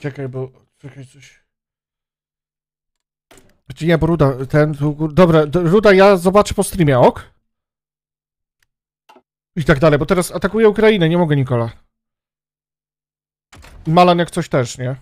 Czekaj, bo... Czekaj, coś... Czy nie, bo Ruda, ten... Dobra, Ruda, ja zobaczę po streamie, ok? I tak dalej, bo teraz atakuje Ukrainę, nie mogę Nikola. Malan jak coś też, nie?